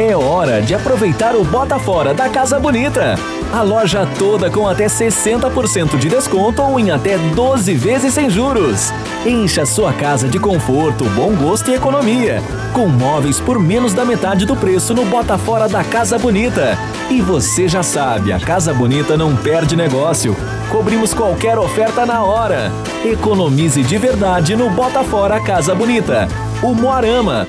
É hora de aproveitar o Bota Fora da Casa Bonita. A loja toda com até 60% de desconto ou em até 12 vezes sem juros. Encha sua casa de conforto, bom gosto e economia. Com móveis por menos da metade do preço no Bota Fora da Casa Bonita. E você já sabe, a Casa Bonita não perde negócio. Cobrimos qualquer oferta na hora. Economize de verdade no Bota Fora Casa Bonita. O Moarama